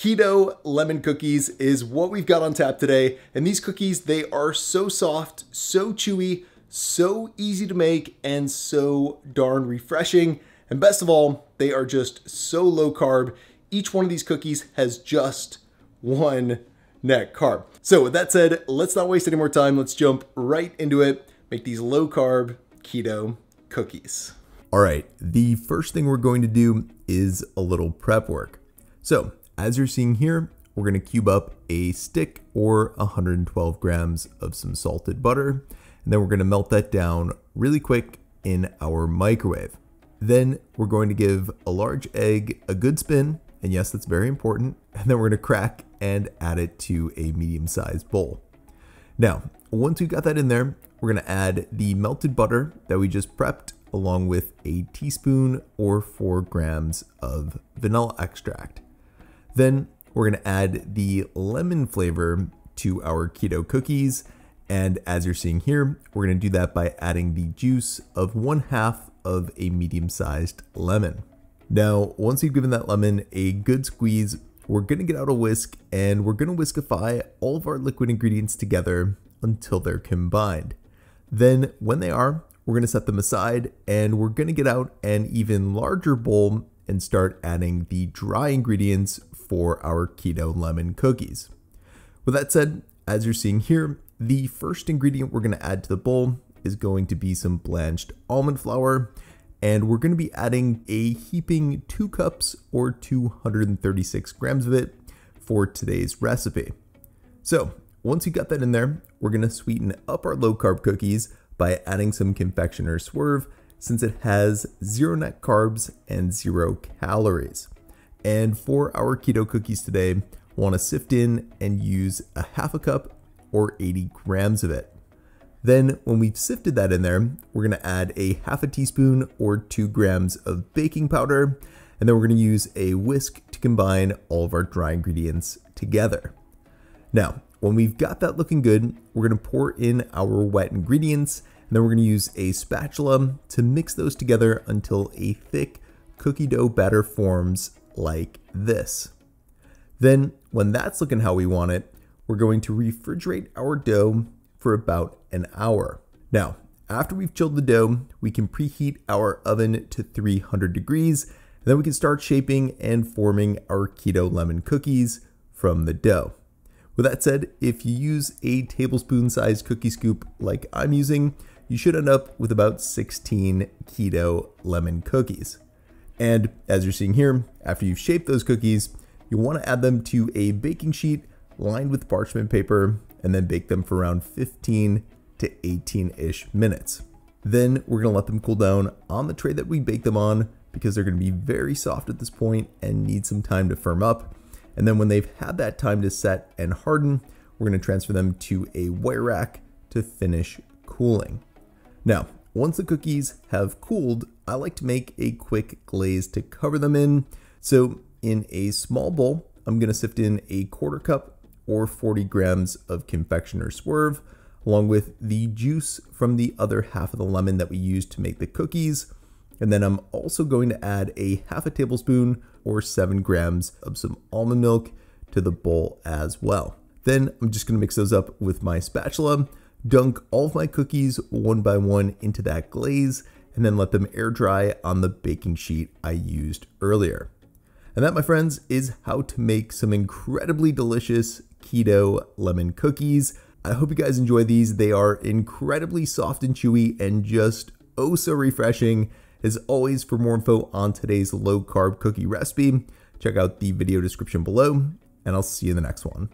Keto lemon cookies is what we've got on tap today. And these cookies, they are so soft, so chewy, so easy to make, and so darn refreshing. And best of all, they are just so low carb. Each one of these cookies has just one net carb. So with that said, let's not waste any more time. Let's jump right into it. Make these low carb keto cookies. All right, the first thing we're going to do is a little prep work. So as you're seeing here, we're gonna cube up a stick or 112 grams of some salted butter, and then we're gonna melt that down really quick in our microwave. Then we're going to give a large egg a good spin, and yes, that's very important, and then we're gonna crack and add it to a medium-sized bowl. Now, once we've got that in there, we're gonna add the melted butter that we just prepped along with a teaspoon or four grams of vanilla extract. Then we're gonna add the lemon flavor to our keto cookies. And as you're seeing here, we're gonna do that by adding the juice of one half of a medium-sized lemon. Now, once you've given that lemon a good squeeze, we're gonna get out a whisk and we're gonna whiskify all of our liquid ingredients together until they're combined. Then when they are, we're gonna set them aside and we're gonna get out an even larger bowl and start adding the dry ingredients for our keto lemon cookies. With that said, as you're seeing here, the first ingredient we're going to add to the bowl is going to be some blanched almond flour, and we're going to be adding a heaping 2 cups or 236 grams of it for today's recipe. So once you got that in there, we're going to sweeten up our low carb cookies by adding some confectioner swerve since it has zero net carbs and zero calories. And for our keto cookies today, want to sift in and use a half a cup or 80 grams of it. Then when we've sifted that in there, we're gonna add a half a teaspoon or two grams of baking powder, and then we're gonna use a whisk to combine all of our dry ingredients together. Now, when we've got that looking good, we're gonna pour in our wet ingredients then we're gonna use a spatula to mix those together until a thick cookie dough batter forms like this. Then when that's looking how we want it, we're going to refrigerate our dough for about an hour. Now, after we've chilled the dough, we can preheat our oven to 300 degrees, and then we can start shaping and forming our keto lemon cookies from the dough. With that said, if you use a tablespoon sized cookie scoop like I'm using, you should end up with about 16 keto lemon cookies. And as you're seeing here, after you've shaped those cookies, you'll want to add them to a baking sheet lined with parchment paper and then bake them for around 15 to 18-ish minutes. Then we're gonna let them cool down on the tray that we bake them on because they're gonna be very soft at this point and need some time to firm up. And then when they've had that time to set and harden, we're gonna transfer them to a wire rack to finish cooling. Now, once the cookies have cooled, I like to make a quick glaze to cover them in. So in a small bowl, I'm gonna sift in a quarter cup or 40 grams of confectioner swerve, along with the juice from the other half of the lemon that we used to make the cookies. And then I'm also going to add a half a tablespoon or seven grams of some almond milk to the bowl as well. Then I'm just gonna mix those up with my spatula dunk all of my cookies one by one into that glaze, and then let them air dry on the baking sheet I used earlier. And that, my friends, is how to make some incredibly delicious keto lemon cookies. I hope you guys enjoy these. They are incredibly soft and chewy and just oh so refreshing. As always, for more info on today's low carb cookie recipe, check out the video description below, and I'll see you in the next one.